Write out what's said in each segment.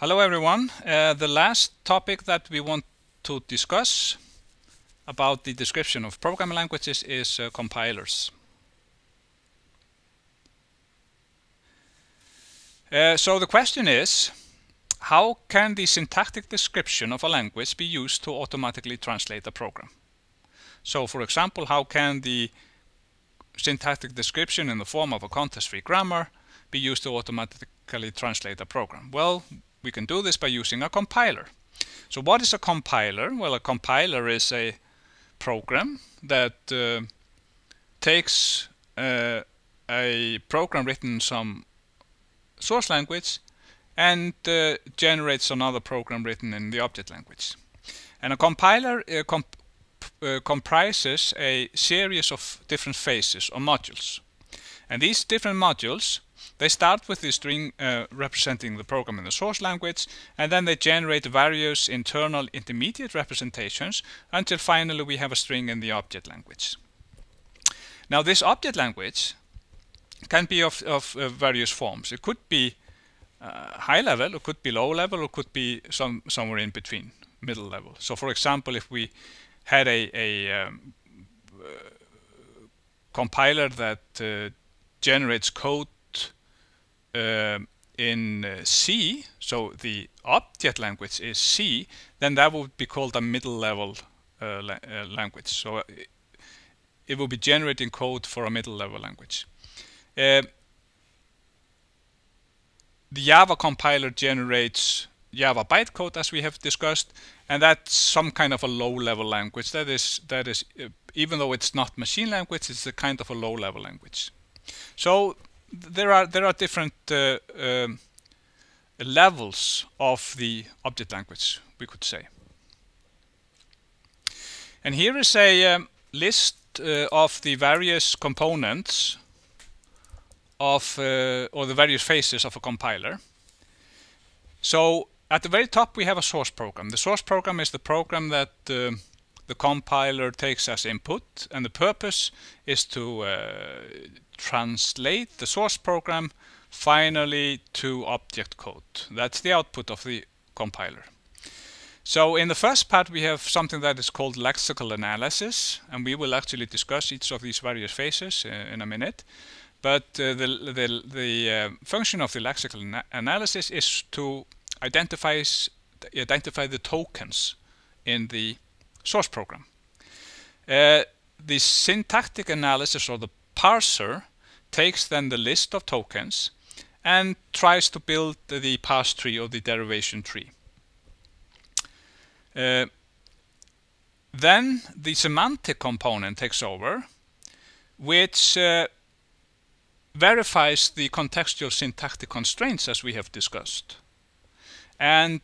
Hello everyone. Uh, the last topic that we want to discuss about the description of programming languages is uh, compilers. Uh, so the question is, how can the syntactic description of a language be used to automatically translate a program? So for example, how can the syntactic description in the form of a context-free grammar be used to automatically translate a program? Well, we can do this by using a compiler. So what is a compiler? Well, a compiler is a program that uh, takes uh, a program written in some source language and uh, generates another program written in the object language. And a compiler uh, comp uh, comprises a series of different phases or modules. And these different modules they start with the string uh, representing the program in the source language, and then they generate various internal intermediate representations until finally we have a string in the object language. Now this object language can be of, of uh, various forms. It could be uh, high level, it could be low level, or could be some somewhere in between, middle level. So for example, if we had a, a um, uh, compiler that uh, generates code um, in uh, C, so the object language is C, then that would be called a middle level uh, la uh, language. So uh, it will be generating code for a middle level language. Uh, the Java compiler generates Java bytecode as we have discussed and that's some kind of a low level language that is that is uh, even though it's not machine language it's a kind of a low level language so there are there are different uh, um, levels of the object language, we could say. And here is a um, list uh, of the various components of uh, or the various phases of a compiler. So at the very top we have a source program. The source program is the program that uh, the compiler takes as input and the purpose is to uh, translate the source program finally to object code. That's the output of the compiler. So in the first part we have something that is called lexical analysis and we will actually discuss each of these various phases uh, in a minute. But uh, the, the, the uh, function of the lexical ana analysis is to identify, identify the tokens in the source program. Uh, the syntactic analysis or the parser takes then the list of tokens and tries to build the parse tree or the derivation tree. Uh, then the semantic component takes over, which uh, verifies the contextual syntactic constraints as we have discussed. And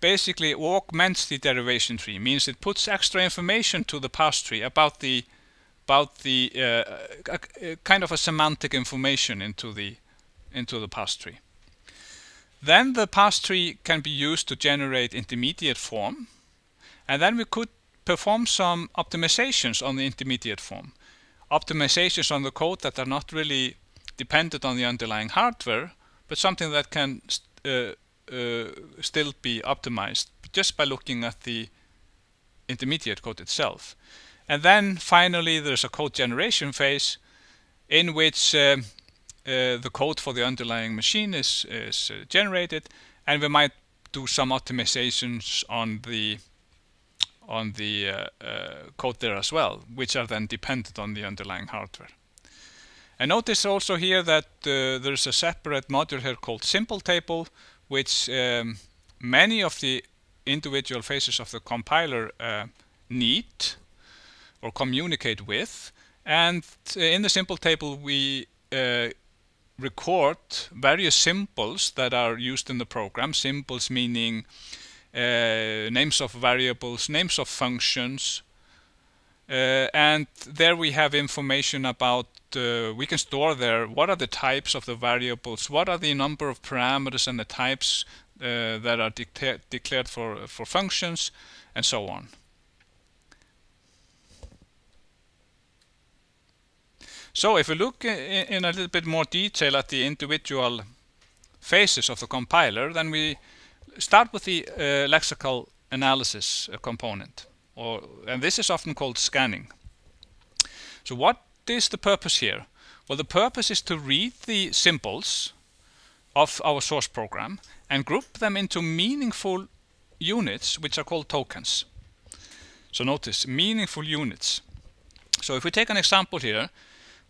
basically augments the derivation tree, means it puts extra information to the parse tree about the about the uh, a, a kind of a semantic information into the into the parse tree. Then the parse tree can be used to generate intermediate form, and then we could perform some optimizations on the intermediate form. Optimizations on the code that are not really dependent on the underlying hardware, but something that can uh, uh, still be optimized just by looking at the intermediate code itself. And then finally there's a code generation phase in which uh, uh, the code for the underlying machine is, is uh, generated and we might do some optimizations on the on the uh, uh, code there as well, which are then dependent on the underlying hardware. And notice also here that uh, there's a separate module here called symbol table, which um, many of the individual phases of the compiler need or communicate with. And uh, in the symbol table, we uh, record various symbols that are used in the program. Symbols meaning uh, names of variables, names of functions, uh, and there we have information about, uh, we can store there what are the types of the variables, what are the number of parameters and the types uh, that are declared for, for functions, and so on. So if we look in, a little bit more detail at the individual phases of the compiler, then we start with the uh, lexical analysis uh, component, or and this is often called scanning. So what is the purpose here? Well, the purpose is to read the symbols of our source program and group them into meaningful units, which are called tokens. So notice, meaningful units. So if we take an example here,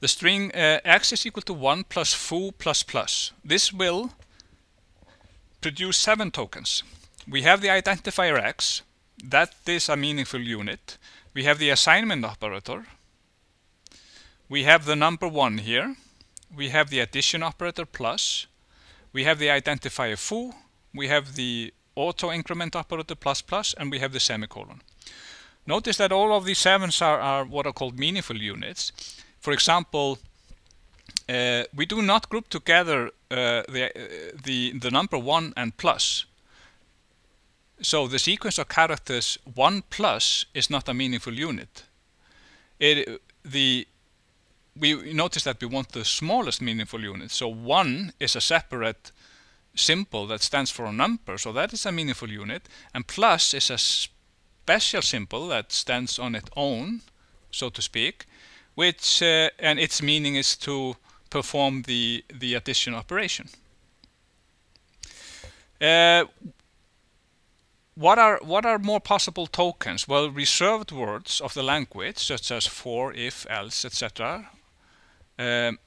the string uh, x is equal to 1 plus foo plus plus. This will produce seven tokens. We have the identifier x, that is a meaningful unit. We have the assignment operator. We have the number 1 here. We have the addition operator plus. We have the identifier foo. We have the auto increment operator plus plus, and we have the semicolon. Notice that all of these sevens are, are what are called meaningful units. For example, uh, we do not group together uh, the, uh, the, the number 1 and plus. So the sequence of characters 1 plus is not a meaningful unit. It, the, we notice that we want the smallest meaningful unit. So 1 is a separate symbol that stands for a number, so that is a meaningful unit. And plus is a special symbol that stands on its own, so to speak, which uh, and its meaning is to perform the the addition operation. Uh, what are what are more possible tokens? Well, reserved words of the language, such as for, if, else, etc. Um,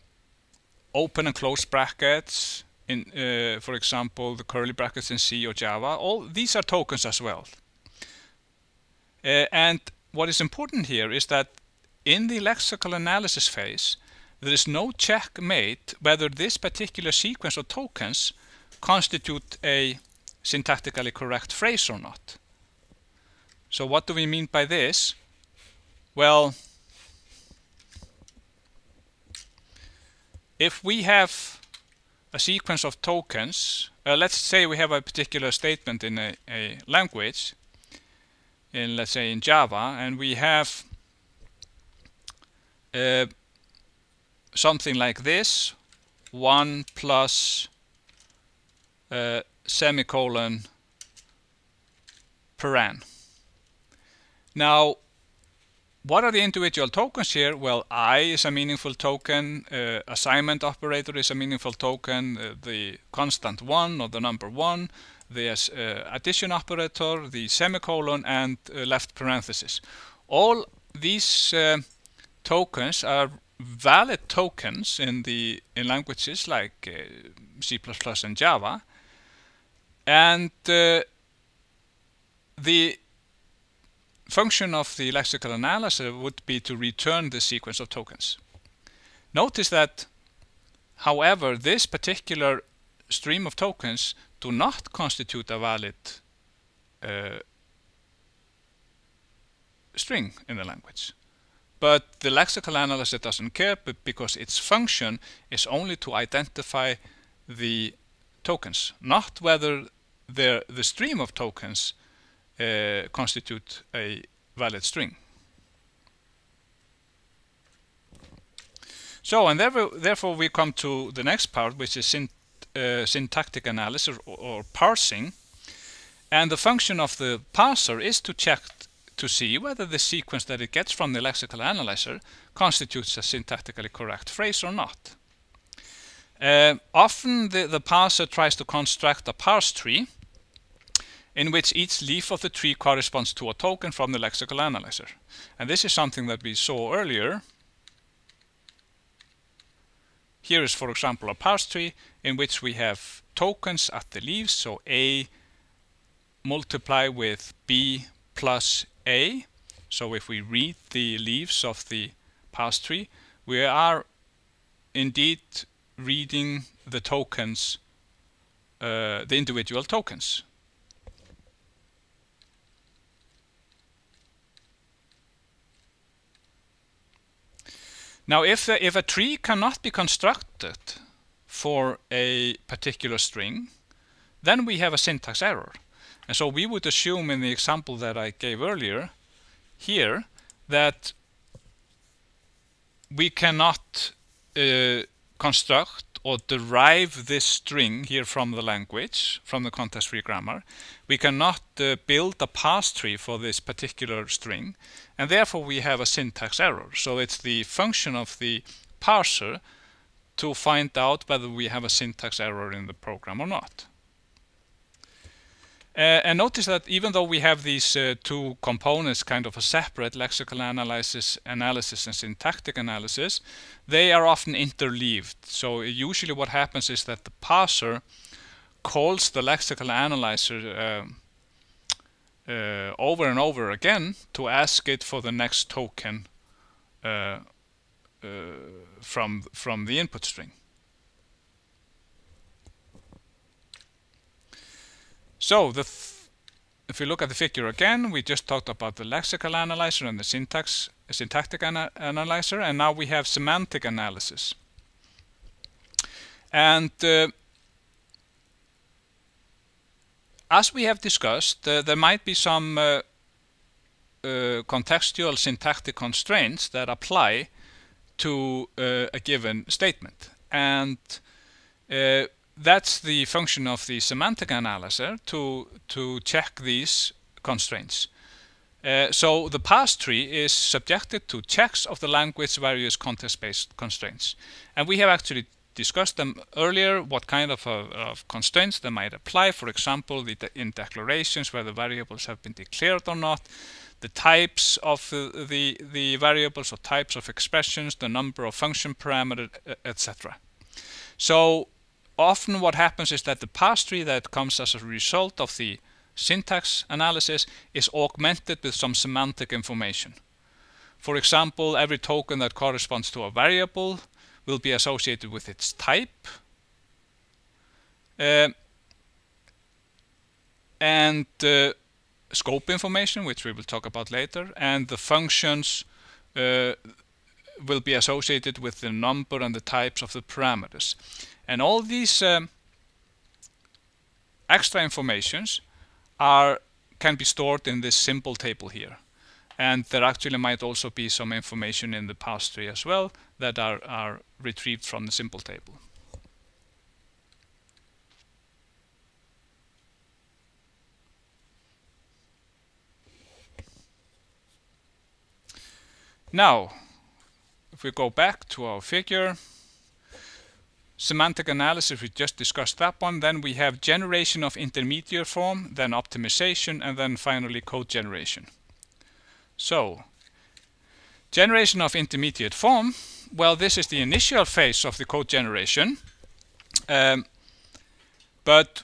open and close brackets, in, uh, for example, the curly brackets in C or Java. All these are tokens as well. Uh, and what is important here is that in the lexical analysis phase, there is no check made whether this particular sequence of tokens constitute a syntactically correct phrase or not. So what do we mean by this? Well, if we have a sequence of tokens, uh, let's say we have a particular statement in a, a language, in let's say in Java, and we have uh, something like this 1 plus uh, semicolon paren. Now, what are the individual tokens here? Well, i is a meaningful token, uh, assignment operator is a meaningful token, uh, the constant 1 or the number 1, the uh, addition operator, the semicolon, and uh, left parenthesis. All these uh, tokens are valid tokens in the in languages like uh, C++ and Java and uh, the function of the lexical analysis would be to return the sequence of tokens. Notice that however this particular stream of tokens do not constitute a valid uh, string in the language. But the lexical analyzer doesn't care because its function is only to identify the tokens, not whether the, stream of tokens uh, constitute a valid string. So, and therefore, therefore we come to the next part, which is uh, syntactic analysis or, or, parsing. And the function of the parser is to check to see whether the sequence that it gets from the lexical analyzer constitutes a syntactically correct phrase or not. Uh, often the, the parser tries to construct a parse tree in which each leaf of the tree corresponds to a token from the lexical analyzer. And this is something that we saw earlier. Here is, for example, a parse tree in which we have tokens at the leaves, so A multiply with B plus a. So if we read the leaves of the parse tree, we are indeed reading the tokens, uh, the individual tokens. Now, if, a, if a tree cannot be constructed for a particular string, then we have a syntax error. And so we would assume in the example that I gave earlier here that we cannot uh, construct or derive this string here from the language, from the context-free grammar. We cannot uh, build a parse tree for this particular string, and therefore we have a syntax error. So it's the function of the parser to find out whether we have a syntax error in the program or not. Uh, and notice that even though we have these uh, two components kind of a separate lexical analysis, analysis and syntactic analysis, they are often interleaved. So usually what happens is that the parser calls the lexical analyzer uh, uh over and over again to ask it for the next token uh, uh, from, from the input string. So if we look at the figure again, we just talked about the lexical analyzer and the syntax, syntactic ana analyzer, and now we have semantic analysis. And uh, as we have discussed, uh, there might be some uh, uh contextual syntactic constraints that apply to uh, a given statement. And uh, that's the function of the semantic analyzer to to check these constraints. Uh, so the parse tree is subjected to checks of the language various context-based constraints. And we have actually discussed them earlier, what kind of, uh, of constraints they might apply. For example, the de in declarations where the variables have been declared or not, the types of the, the, the variables or types of expressions, the number of function parameters, etc. So often what happens is that the parse tree that comes as a result of the syntax analysis is augmented with some semantic information. For example, every token that corresponds to a variable will be associated with its type. Uh, and uh, scope information, which we will talk about later, and the functions uh, will be associated with the number and the types of the parameters. And all these um, extra informations are can be stored in this symbol table here. And there actually might also be some information in the parse tree as well that are, are retrieved from the symbol table. Now, if we go back to our figure, semantic analysis, we just discussed that one. Then we have generation of intermediate form, then optimization, and then finally code generation. So, generation of intermediate form, well, this is the initial phase of the code generation. Um, but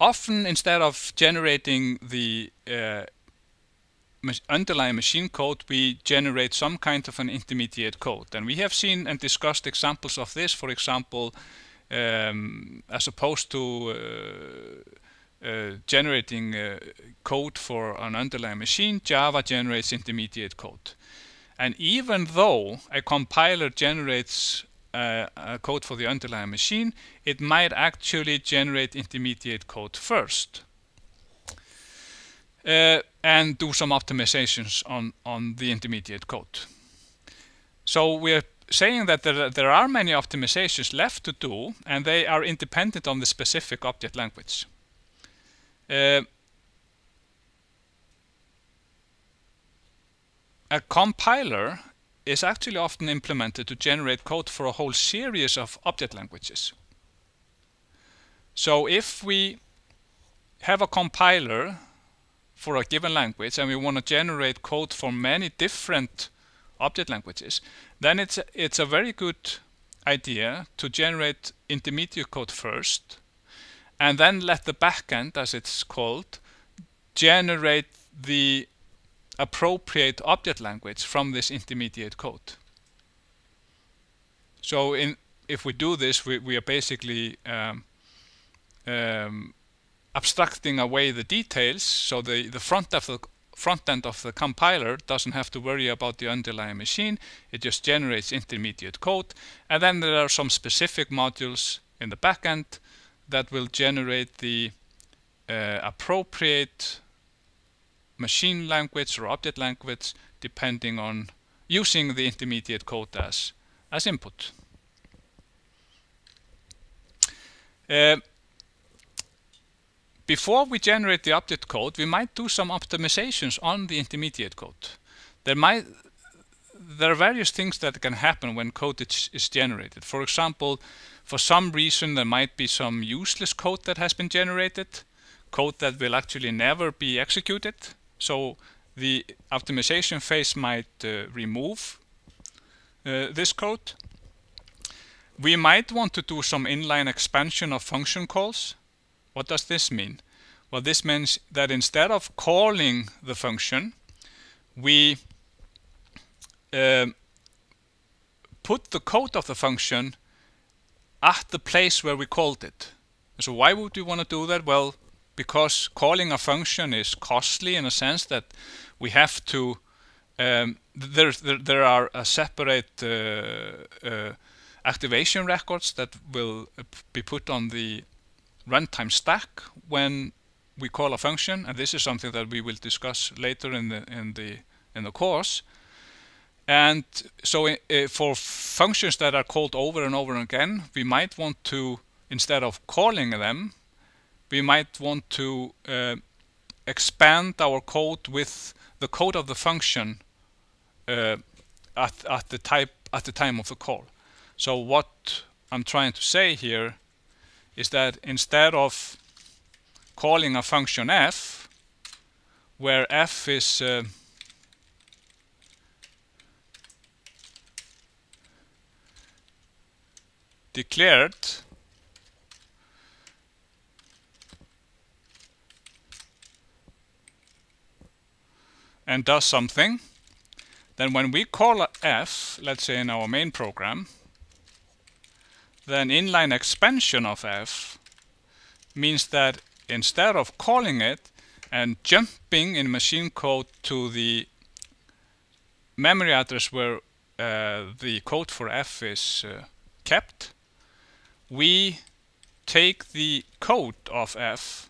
often instead of generating the uh, underlying machine code, we generate some kind of an intermediate code. And we have seen and discussed examples of this, for example, um, as opposed to uh, uh, generating uh, code for an underlying machine, Java generates intermediate code. And even though a compiler generates uh, a code for the underlying machine, it might actually generate intermediate code first. Uh, and do some optimizations on, the intermediate code. So we are saying that there, there are many optimizations left to do and they are independent on the specific object language. Uh, a compiler is actually often implemented to generate code for a whole series of object languages. So if we have a compiler for a given language and we want to generate code for many different object languages, then it's a, it's a very good idea to generate intermediate code first and then let the backend, as it's called, generate the appropriate object language from this intermediate code. So in, if we do this, we, we are basically um, um, abstracting away the details so the, the front of the front end of the compiler doesn't have to worry about the underlying machine. It just generates intermediate code. And then there are some specific modules in the backend that will generate the uh, appropriate machine language or object language depending on using the intermediate code as as input. Uh, before we generate the object code, we might do some optimizations on the intermediate code. There might there are various things that can happen when code is, is, generated. For example, for some reason there might be some useless code that has been generated, code that will actually never be executed. So the optimization phase might uh, remove uh, this code. We might want to do some inline expansion of function calls. What does this mean? Well, this means that instead of calling the function, we uh, put the code of the function at the place where we called it. So why would we want to do that? Well, because calling a function is costly in a sense that we have to um, there, there, there are a separate uh, uh, activation records that will be put on the runtime stack when we call a function and this is something that we will discuss later in the in the in the course and so uh, for functions that are called over and over again we might want to instead of calling them we might want to uh, expand our code with the code of the function uh, at, at the type at the time of the call. So what I'm trying to say here is that instead of calling a function f, where f is uh, declared and does something, then when we call f, let's say in our main program, then inline expansion of f means that instead of calling it and jumping in machine code to the memory address where uh, the code for f is uh, kept, we take the code of f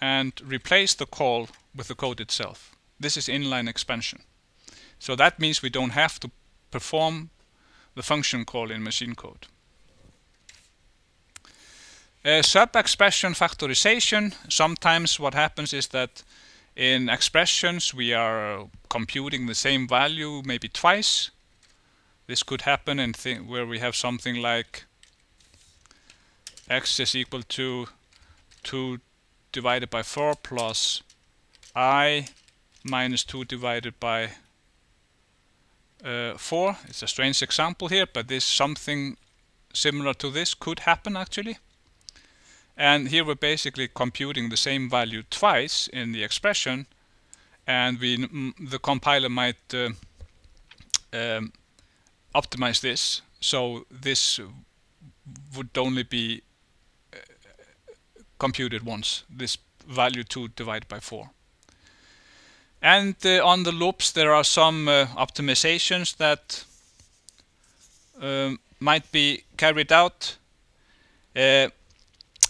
and replace the call with the code itself. This is inline expansion. So that means we don't have to perform the function call in machine code. Uh, sub-expression factorization, sometimes what happens is that in expressions we are computing the same value maybe twice. This could happen in where we have something like x is equal to 2 divided by 4 plus i minus 2 divided by uh, 4. It's a strange example here, but this something similar to this could happen actually. And here we're basically computing the same value twice in the expression, and we the compiler might uh, um, optimize this so this would only be uh, computed once. This value 2 divided by 4. And uh, on the loops, there are some uh, optimizations that um, might be carried out. Uh,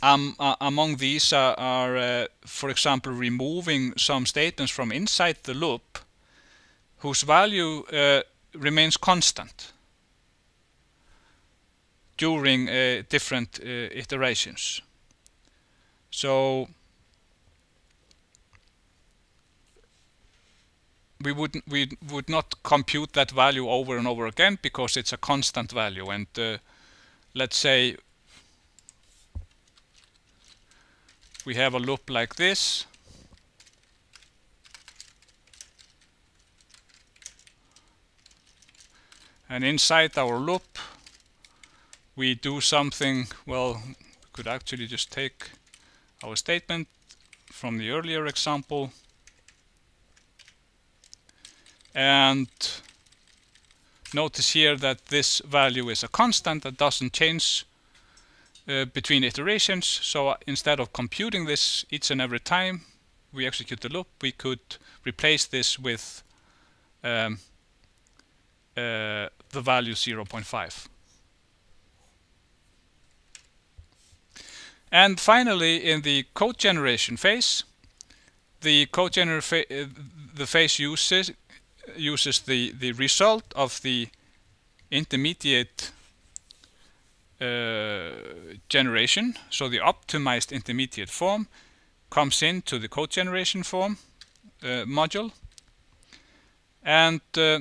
um, among these are, are uh, for example, removing some statements from inside the loop whose value uh, remains constant during uh, different iterations. So we would we would not compute that value over and over again because it's a constant value. And uh, let's say we have a loop like this. And inside our loop we do something well we could actually just take our statement from the earlier example and notice here that this value is a constant that doesn't change uh, between iterations. So uh, instead of computing this each and every time we execute the loop we could replace this with um, uh, the value 0.5 and finally in the code generation phase the code generation uh, the phase uses uses the, the result of the intermediate uh, generation, so the optimized intermediate form, comes into the code generation form uh, module. And uh,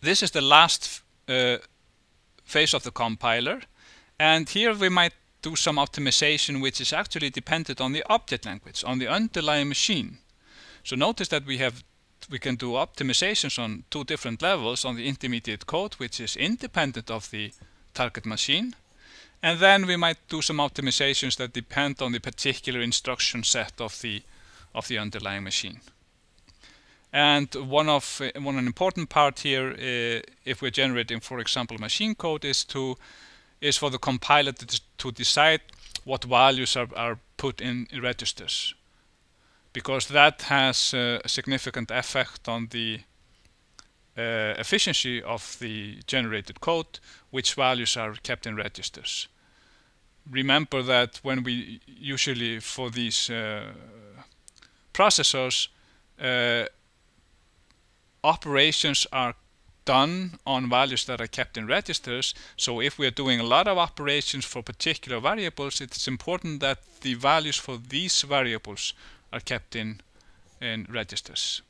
this is the last uh, phase of the compiler. And here we might do some optimization which is actually dependent on the object language, on the underlying machine. So notice that we have we can do optimizations on two different levels on the intermediate code which is independent of the target machine and then we might do some optimizations that depend on the particular instruction set of the of the underlying machine. And one of one an important part here, uh, if we're generating, for example, machine code, is to is for the compiler to, to decide what values are, are put in registers because that has a significant effect on the uh, efficiency of the generated code, which values are kept in registers. Remember that when we usually for these uh, processors, uh, operations are done on values that are kept in registers. So if we are doing a lot of operations for particular variables, it's important that the values for these variables are kept in in registers.